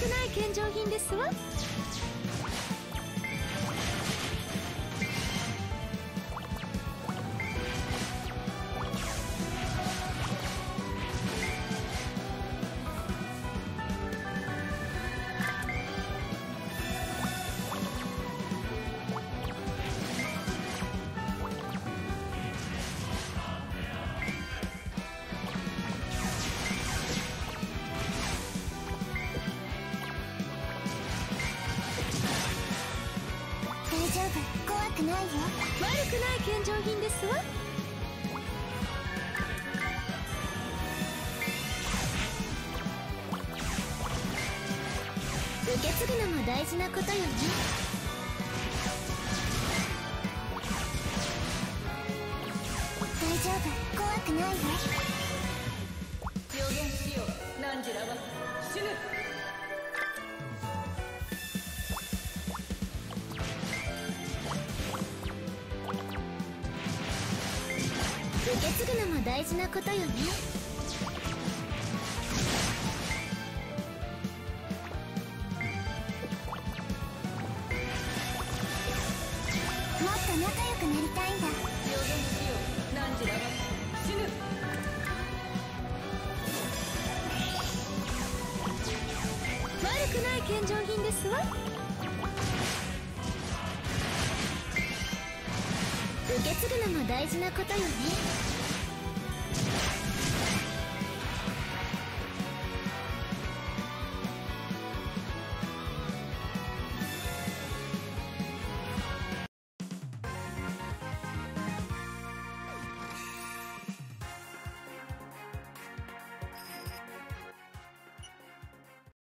少ない献上品ですわ。怖くないよ。悪くない献上品ですわ。受け継ぐのも大事なことよね。大丈夫。怖くないよ予言しよう。汝らは死ぬ受け継ぐのも大事なことよね。もっと仲良くなりたいんだ。予言しよう。汝らは死ぬ。悪くない献上品ですわ。受け継ぐのも大事なことよね。